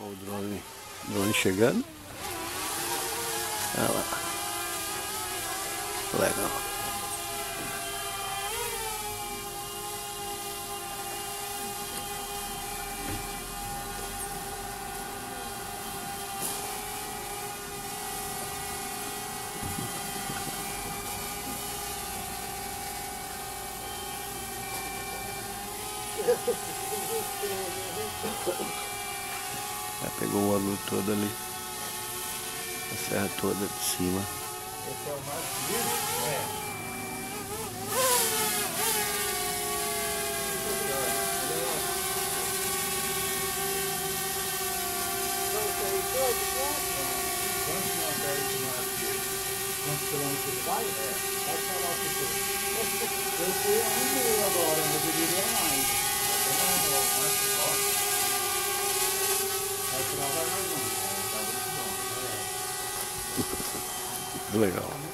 Olha o drone, drone chegando. Olha lá. Legal. Já pegou o ângulo todo ali. A serra toda de cima. Esse é o mais bonito? É. Quilômetros vai? É. Pode falar o que Legal.